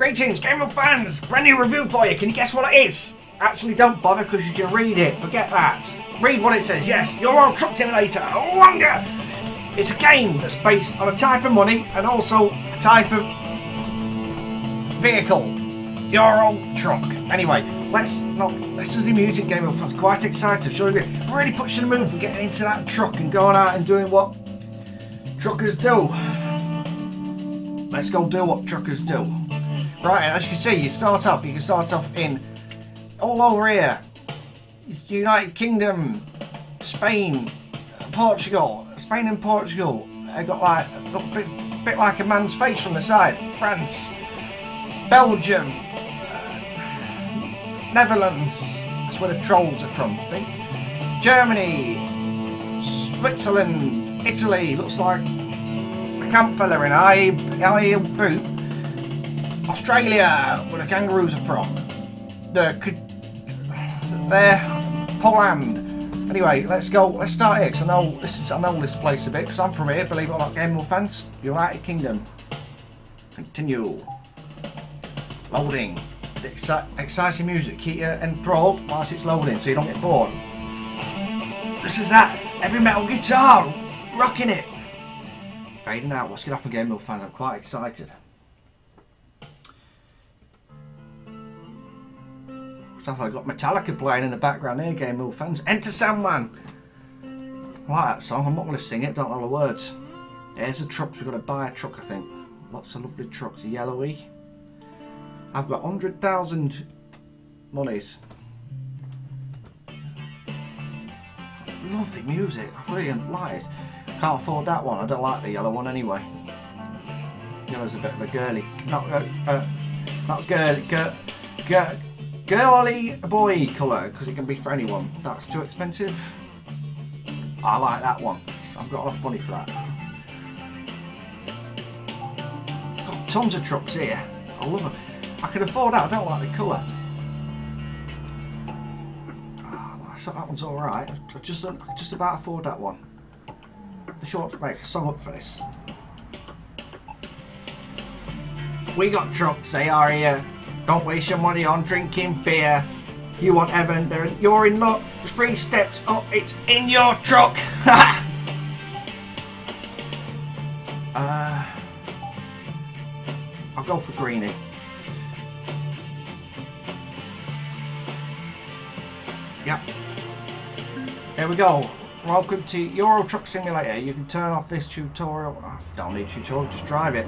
Greetings, Game of fans! Brand new review for you. Can you guess what it is? Actually, don't bother because you can read it. Forget that. Read what it says. Yes, Euro Truck Simulator. Longer. It's a game that's based on a type of money and also a type of vehicle. Euro Truck. Anyway, let's not. This is the music game of fans. Quite excited. Sure, really puts you in the mood for getting into that truck and going out and doing what truckers do. Let's go do what truckers do. Right, as you can see, you start off, you can start off in all over here. United Kingdom, Spain, Portugal, Spain and Portugal. I got like a bit, bit like a man's face from the side. France, Belgium, uh, Netherlands. That's where the trolls are from, I think. Germany, Switzerland, Italy. Looks like a camp fella in high, high boot. Australia, where the kangaroos are from. The there, Poland. Anyway, let's go. Let's start here because I know this is I know this place a bit because I'm from here. Believe it or not, Game of fans, United Kingdom. Continue. Loading. Exci exciting music. Keep you enthralled whilst it's loading, so you don't get bored. This is that heavy metal guitar, rocking it. Fading out. What's going to happen, Game of fans? I'm quite excited. Like I've got Metallica playing in the background here, Game Mill fans. Enter Sandman! I like that song, I'm not going to sing it, don't know the words. There's the trucks, we've got to buy a truck I think. Lots of lovely trucks, yellowy. I've got 100,000 monies. Lovely music, brilliant lights. Can't afford that one, I don't like the yellow one anyway. Yellow's a bit of a girly, not, uh, uh, not girly, girl, girl, girly boy colour because it can be for anyone. That's too expensive. I like that one. I've got enough money for that. Got tons of trucks here. I love them. I can afford that. I don't like the colour. Oh, so that one's alright. I just, just about afford that one. The short make a song up for this. We got trucks, they are here. Don't waste your money on drinking beer. You want heaven, there, you're in luck. Three steps up, it's in your truck. uh, I'll go for Greenie. Yep. There we go. Welcome to Euro Truck Simulator. You can turn off this tutorial. Oh, don't need tutorial, just drive it.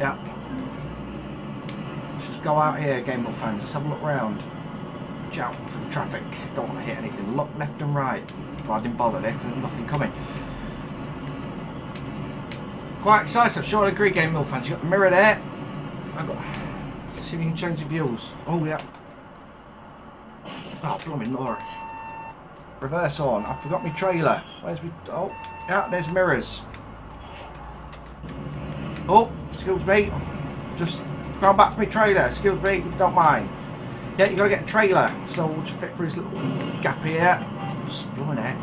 Yeah. Let's just go out here, Game Mill fans. Just have a look around. Jump for the traffic. Don't want to hit anything. Look left and right. Well, I didn't bother there because nothing coming. Quite excited. Sure I agree, Game Mill fans. You got the mirror there. I've got. Let's see if we can change the views. Oh, yeah. Oh, blooming Laura. Reverse on. I forgot my trailer. Where's me? Oh, yeah, there's mirrors. Oh, excuse me. Just going back for my trailer. Excuse me, don't mind. Yeah, you got to get a trailer. So we'll just fit through this little gap here. Just it.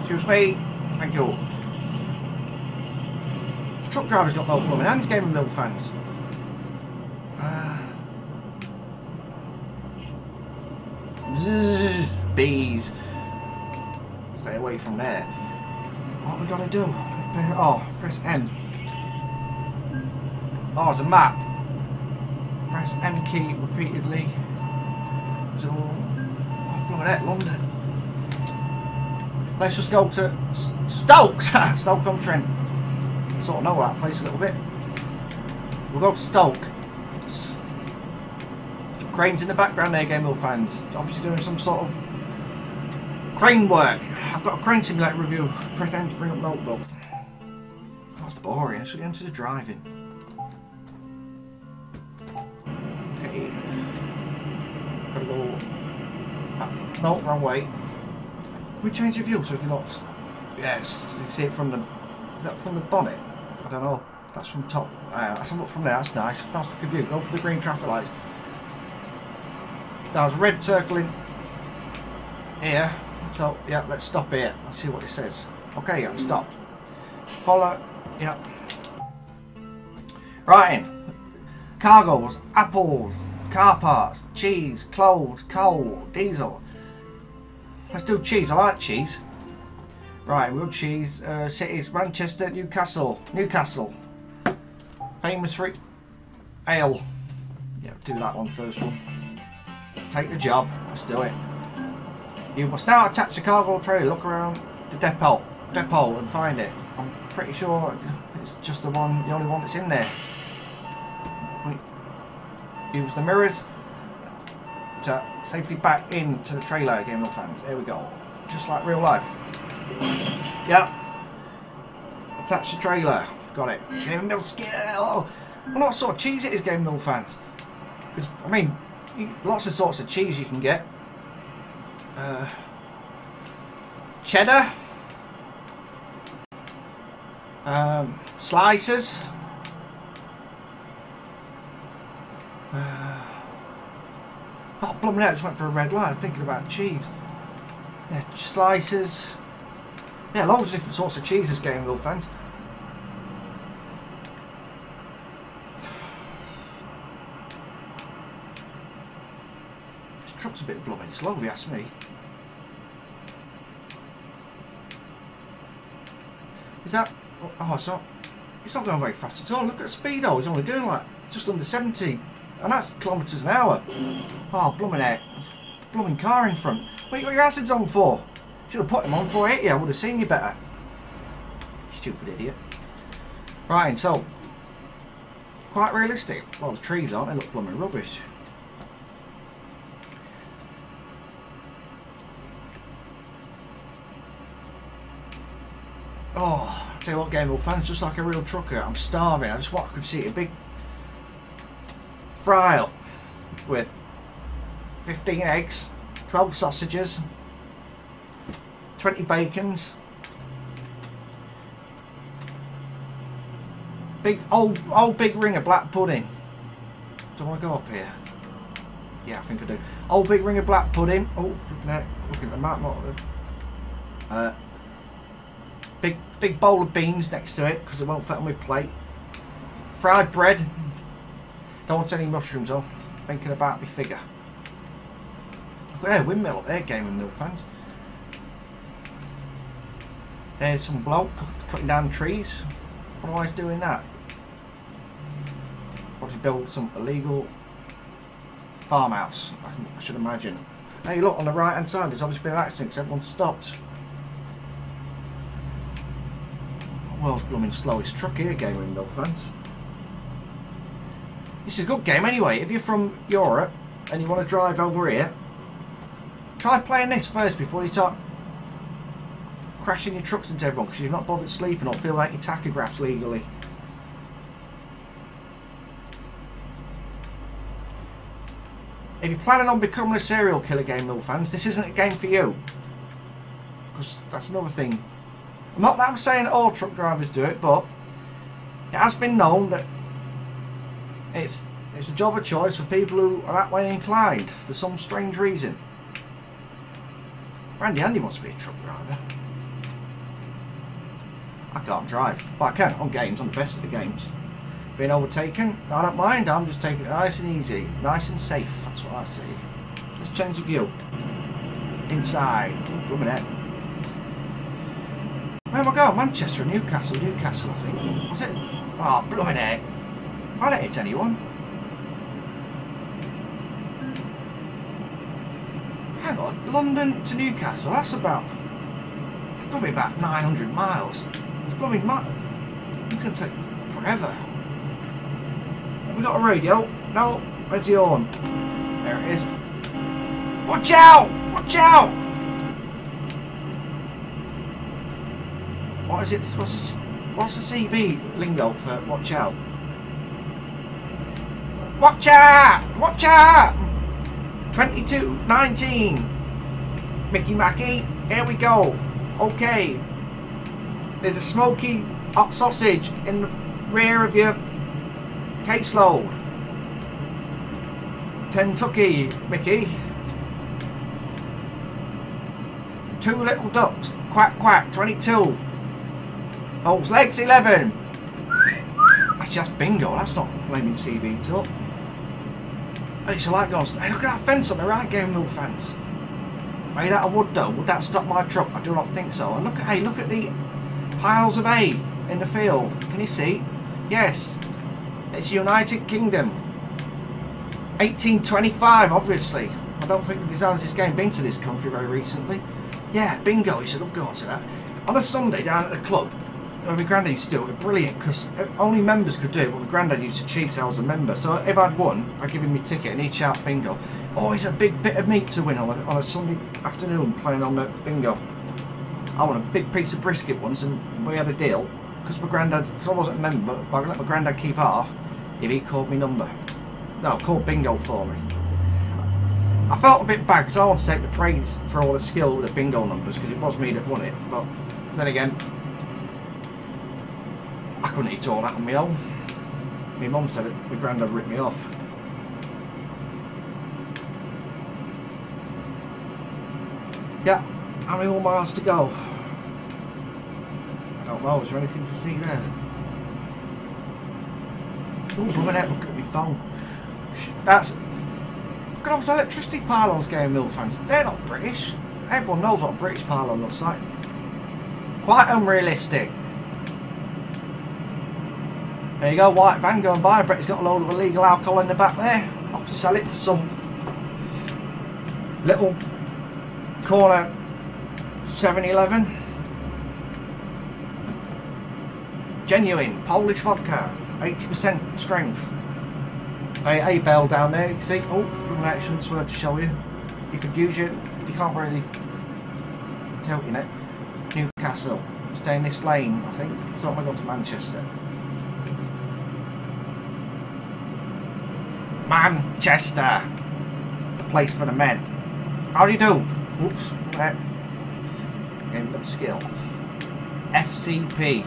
Excuse me. Thank you. This truck driver's got no plumbing hands, Game of Mill fans. Uh, zzz, bees. Stay away from there. What are we gonna do? Oh, press M. Oh, it's a map. Press M key repeatedly. So, oh, at that, London. Let's just go to Stoke, Stoke-on-Trent. Sort of know that place a little bit. We'll go to Stoke. Cranes in the background there, Game Mill fans. Obviously doing some sort of crane work. I've got a crane simulator review. Press M to bring up notebook. That's boring. I should into the driving. No, wrong way. Can we change the view so we can not? Yes, you can see it from the. Is that from the bonnet? I don't know. That's from top. Uh, a look from there. That's nice. That's a good view. Go for the green traffic lights. Now there's red circling here. So yeah, let's stop here. Let's see what it says. Okay, I've stopped. Follow. Yeah. Right in. Cargoes, apples, car parts, cheese, clothes, coal, diesel. Let's do cheese. I like cheese. Right, real cheese. Uh, cities: Manchester, Newcastle, Newcastle. Famous for. Ale. Yeah, do that one first one. Take the job. Let's do it. You must now attach the cargo trailer. Look around the depot, depot, and find it. I'm pretty sure it's just the one, the only one that's in there. Use the mirrors safely back into the trailer, again, of fans. There we go. Just like real life. Yep. Attach the trailer. Got it. Game Mill skill. Well, what sort of cheese it is, Game Mill fans? I mean, lots of sorts of cheese you can get. Uh, cheddar. Um, slices. Uh, oh, out, just went for a red light. thinking about cheese. Yeah, slices. Yeah, loads of different sorts of cheeses, Game Mill fans. This truck's a bit blooming slow, if you ask me. Is that... Oh, it's not... It's not going very fast at all. Look at the speed, though. It's only doing like just under 70. And that's kilometres an hour. Oh, blooming heck. Blooming car in front. What you got your acids on for? Should have put them on hit you. I would have seen you better. Stupid idiot. Right, so. Quite realistic. Well, the trees aren't. They look blooming rubbish. Oh, I tell you what, Game of fans, just like a real trucker. I'm starving. I just want I could see a big fry up with 15 eggs, 12 sausages, 20 bacons, big old old big ring of black pudding. Do I go up here? Yeah, I think I do. Old big ring of black pudding. Oh, looking at the map. Uh, big big bowl of beans next to it because it won't fit on my plate. Fried bread, don't want any mushrooms on. Thinking about my figure. Look at that windmill up there, gaming Mill fans. There's some bloke cutting down trees. What do I doing that? Want to build some illegal farmhouse, I should imagine. Hey, look, on the right hand side, there's obviously been an accident because everyone's stopped. World's blooming slowest truck here, gaming Mill fans. It's a good game anyway. If you're from Europe and you want to drive over here, try playing this first before you start crashing your trucks into everyone because you've not bothered sleeping or feel like your tachographs legally. If you're planning on becoming a serial killer game, Mill fans, this isn't a game for you. Because that's another thing. Not that I'm saying all truck drivers do it, but it has been known that it's it's a job of choice for people who are that way inclined for some strange reason. Randy Andy wants to be a truck driver. I can't drive. But I can on games, on the best of the games. Being overtaken, I don't mind. I'm just taking it nice and easy. Nice and safe, that's what I say. Let's change the view. Inside. Coming out. Where am I going? Manchester, Newcastle, Newcastle, I think. What's it? Oh, blooming heck. I don't hit anyone. Hang on, London to Newcastle, that's about... It's about 900 miles. It's probably... It's going to take forever. Have we got a radio? No. Where's the horn? There it is. Watch out! Watch out! What is it? What's the, what's the CB lingo for watch out? Watch out! Watch out! 22, 19. Mickey Mackey, here we go. Okay. There's a smoky hot sausage in the rear of your caseload. Kentucky, Mickey. Two little ducks. Quack, quack, 22. Oaks Legs, 11. That's just bingo. That's not flaming CB up. It's light goes. Hey, look at that fence on the right, Game Mill fence. Made out of wood though. Would that stop my truck? I do not think so. And look at hey, look at the piles of hay in the field. Can you see? Yes. It's United Kingdom. 1825, obviously. I don't think the designers of this game been to this country very recently. Yeah, bingo, you should have gone to that. On a Sunday down at the club, my Grandad used to do it, brilliant, because only members could do it, but my Grandad used to cheat, I was a member. So if I'd won, I'd give him my ticket and he'd shout bingo. Oh, Always a big bit of meat to win on a, on a Sunday afternoon playing on the bingo. I won a big piece of brisket once and we had a deal, because my granddad, because I wasn't a member, but I let my Grandad keep half if he called me number. No, called bingo for me. I felt a bit bad because I want to take the praise for all the skill with the bingo numbers because it was me that won it. But then again, I couldn't eat all that on my own. My mum said it, my granddad ripped me off. Yeah, how many more miles to go? I don't know, is there anything to see there? Oh, blooming heck, look at my phone. That's... Look at all those electricity pylons going mill fans. They're not British. Everyone knows what a British pylon looks like. Quite unrealistic. There you go, white van going by. He's got a load of illegal alcohol in the back there. Off to sell it to some little corner 7-Eleven. Genuine Polish vodka, 80% strength. A, a bell down there, you can see. Oh, an action swerve to show you. You could use it, you can't really tell you it. Newcastle, stay in this lane, I think. It's not going to go to Manchester. Manchester, the place for the men. How do you do? Oops, that game of skill. FCP.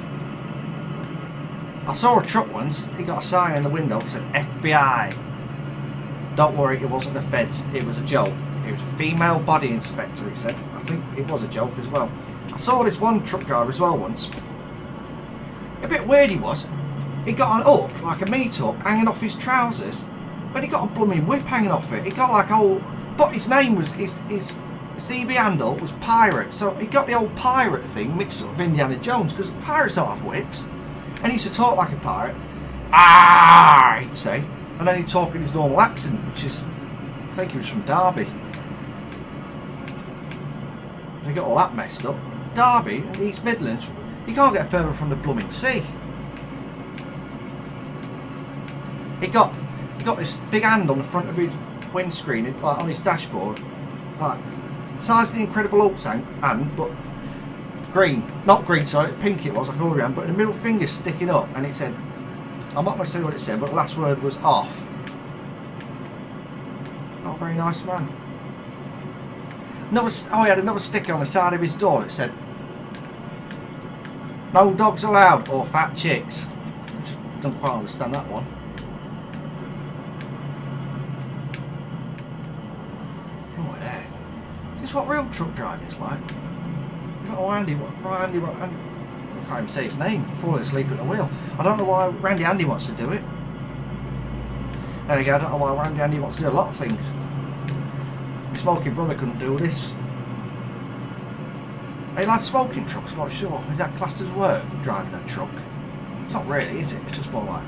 I saw a truck once, he got a sign in the window that said FBI. Don't worry, it wasn't the feds, it was a joke. It was a female body inspector, he said. I think it was a joke as well. I saw this one truck driver as well once. A bit weird he was. He got an hook, like a meat hook, hanging off his trousers. But he got a blooming whip hanging off it. He got like old... But his name was... His, his CB handle was Pirate. So he got the old pirate thing mixed up with Indiana Jones. Because pirates don't have whips. And he used to talk like a pirate. Ah, he'd say. And then he'd talk in his normal accent, which is... I think he was from Derby. They got all that messed up. Derby, East Midlands, you can't get further from the blooming sea. He got got this big hand on the front of his windscreen, like on his dashboard, like size of the Incredible Hulk's hand, but green, not green, sorry, pink it was, like all around, but the middle finger sticking up, and it said, I'm not going to say what it said, but the last word was off. Not a very nice man. Another, oh, he had another sticker on the side of his door that said, No dogs allowed or fat chicks. Don't quite understand that one. This what real truck driving is like. Oh, Andy, what, Andy, what, Andy, I can't even say his name. Falling asleep at the wheel. I don't know why Randy Andy wants to do it. There you go, I don't know why Randy Andy wants to do a lot of things. My smoking brother couldn't do this. He likes smoking trucks, I'm not sure. Is that classed as work, driving a truck? It's not really, is it? It's just more like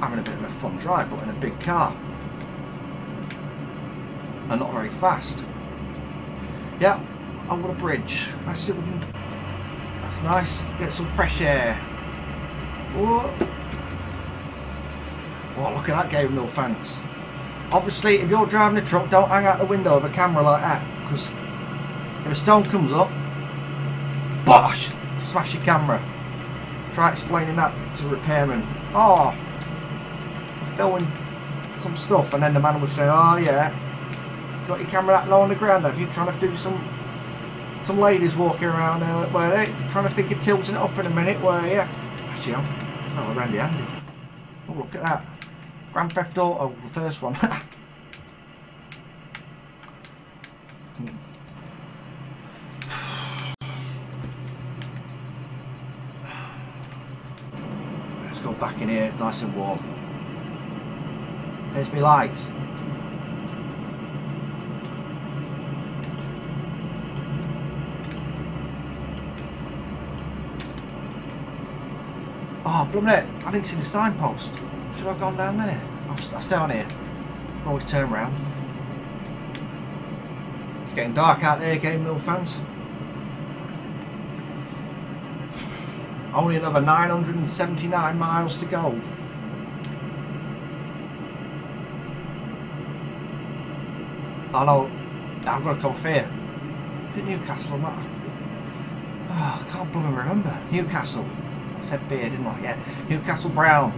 having a bit of a fun drive, but in a big car. And not very fast. Yeah, oh, over the bridge. Let's see if we can... That's nice. Get some fresh air. Whoa. Oh, look at that game, no fans. Obviously, if you're driving a truck, don't hang out the window of a camera like that. Because if a stone comes up, bosh! Smash your camera. Try explaining that to repairman. Oh, filming some stuff. And then the man would say, oh yeah, got your camera that low on the ground have you? Trying to do some some ladies walking around there where they trying to think of tilting it up in a minute where yeah. Actually I'm oh Randy Andy oh look at that. Grand Theft Auto the first one. Let's go back in here, it's nice and warm. There's my lights. Oh, blooming. I didn't see the signpost. Should I have gone down there? I'll, stay on here. I'll always turn round. It's getting dark out there, Game Mill fans. Only another 979 miles to go. Oh no, I'm going to come off here. Is it Newcastle? Oh, I can't bloody remember. Newcastle. Said beer, didn't I? Yeah. Newcastle Brown.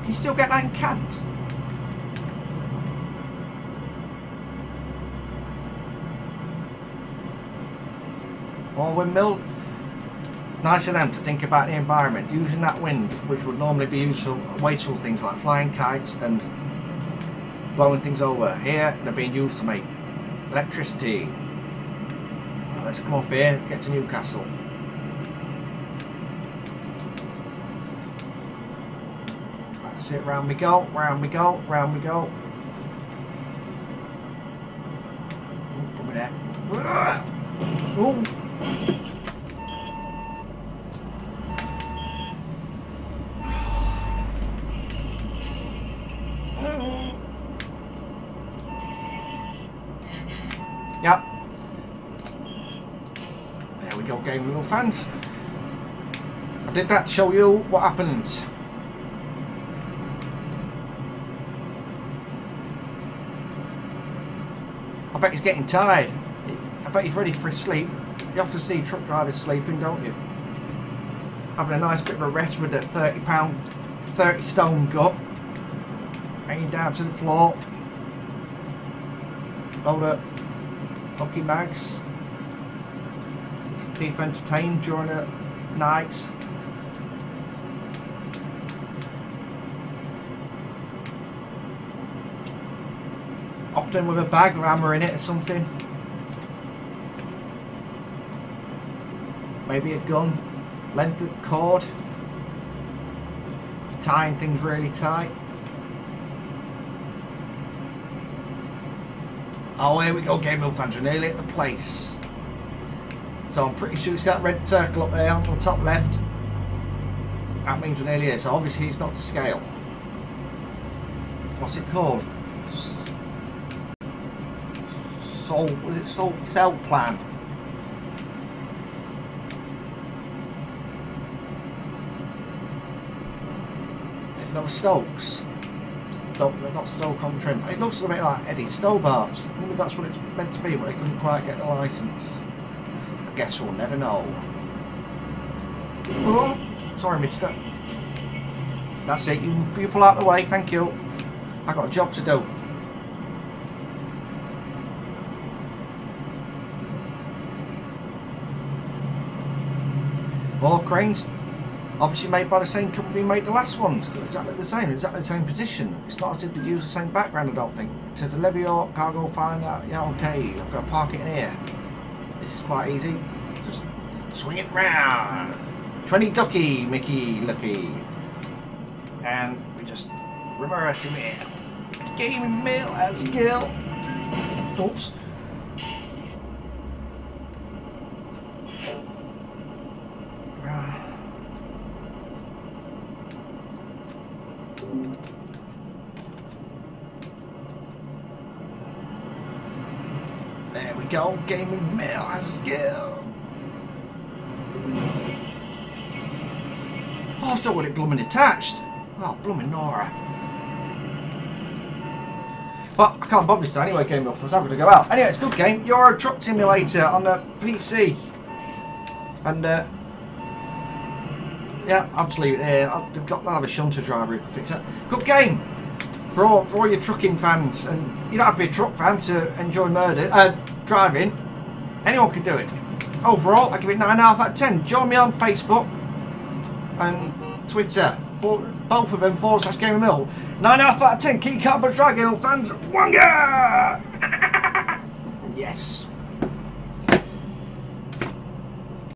Can you still get that in cans? Or windmill? Nice of them to think about the environment, using that wind, which would normally be used for wasteful things like flying kites and blowing things over. Here, they're being used to make electricity. Let's come off here, get to Newcastle. That's it, round we go, round we go, round we go. Oh, put me there. Oh. Yep. There we go, Game Mill fans. I did that show you what happened. I bet he's getting tired. I bet he's ready for his sleep. You often see truck drivers sleeping, don't you? Having a nice bit of a rest with a 30 pound, 30 stone gut. Hanging down to the floor. Load up hockey mags. Keep entertained during the nights. Often with a bag or hammer in it or something. Maybe a gun. Length of cord. Tying things really tight. Oh, here we go, Game Mill fans. We're nearly at the place. So I'm pretty sure it's that red circle up there on the top left. That means we're nearly here. So obviously it's not to scale. What's it called? Soul, was it Soul Cell Plan? There's no Stokes. Stoke, not Stoke-on-Trent. It looks a bit like Eddie Stobart. I wonder if that's what it's meant to be, but they couldn't quite get the licence. Guess we'll never know. Oh, sorry, mister. That's it, you, you pull out the way, thank you. i got a job to do. More cranes obviously made by the same company made the last ones. Exactly the same, exactly the same position. It's not as if they use the same background, I don't think. To deliver your cargo, find out, yeah, okay, I've got to park it in here. This is quite easy. Just swing it round. Mm. 20 ducky, Mickey, lucky. And we just reverse him here. Game mill at skill. Oops. Go, gaming mail skill. Oh, I've still got it blooming attached. Oh, blooming Nora. But I can't bother this anyway, game off. I was having to go out. Anyway, it's a good game. Euro Truck Simulator on the PC. And, uh, yeah, it there. I've got, I'll have a shunter driver who can fix it. Good game for all, for all your trucking fans. And you don't have to be a truck fan to enjoy murder, uh, driving. Anyone can do it. Overall, I give it 9.5 out of 10. Join me on Facebook and Twitter. For, both of them, forward slash Game Mill. 9.5 out of 10. Key Carbon Dragon fans. Wonga! yes.